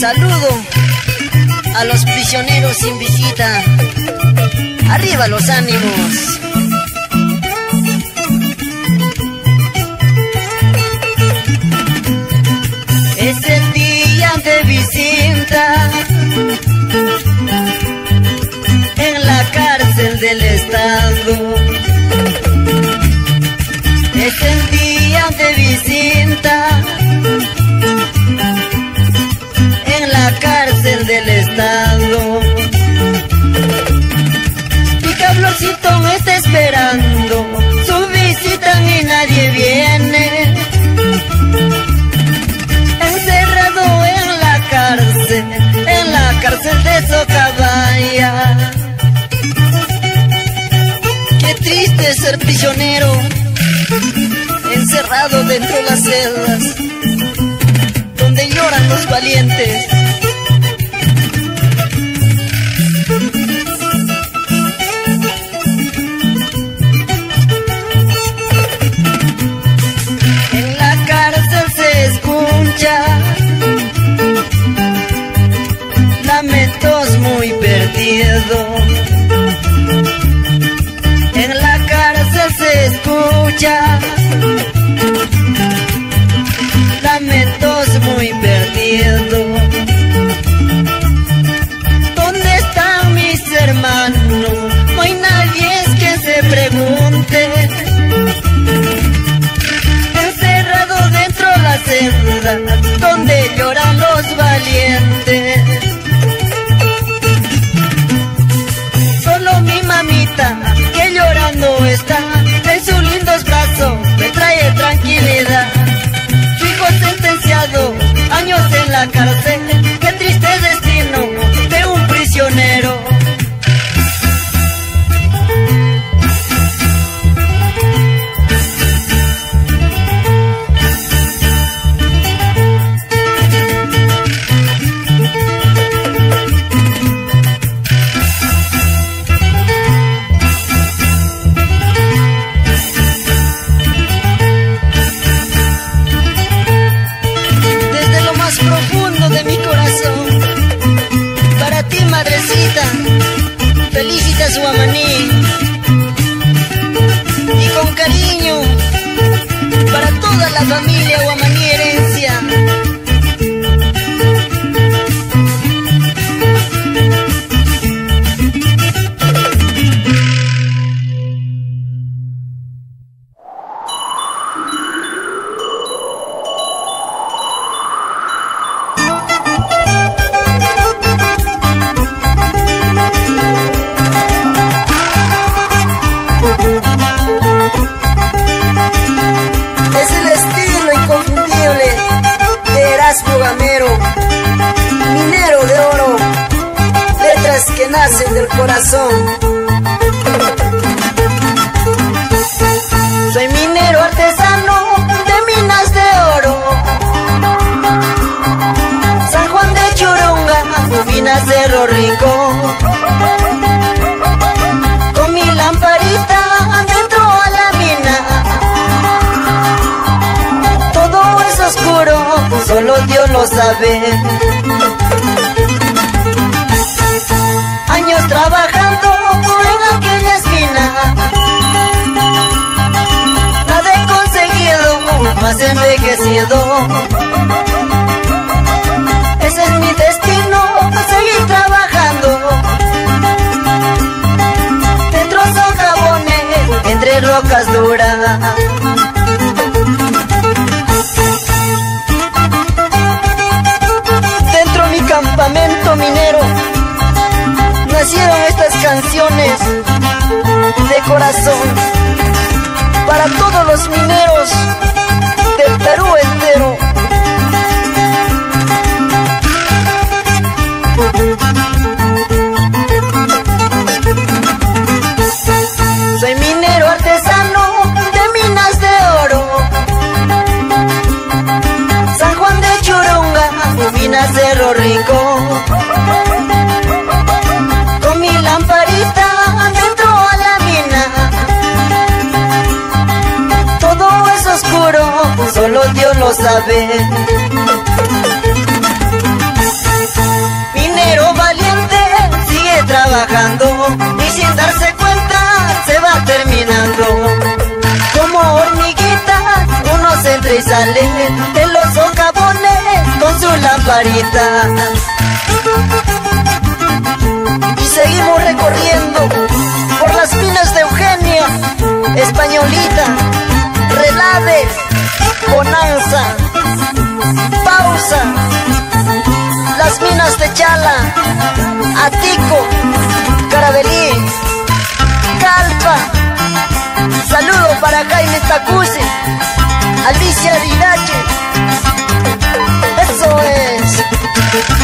Saludo a los prisioneros sin visita. Arriba los ánimos. Ser prisionero, encerrado dentro de las celdas, donde lloran los valientes. Puja. Y con cariño, para toda la familia Guamaní Erasmo Gamero, minero de oro, letras que nacen del corazón. Solo Dios lo sabe. Años trabajando en aquella esquina, nada he conseguido, más envejecido. Ese es mi destino, seguir trabajando. Dentro socavones, entre rocas duras. Corazón para todos los mineros del Perú entero. Soy minero artesano de minas de oro. San Juan de Churunga, minas Cerro Rico. solo Dios lo sabe. Minero valiente sigue trabajando y sin darse cuenta se va terminando. Como hormiguitas, unos entra y sale de los socavones con su lamparita. Y seguimos recorriendo Chala, Atico, Carabelí, Calpa. Saludo para Jaime Tacusi, Alicia Dirache. Eso es.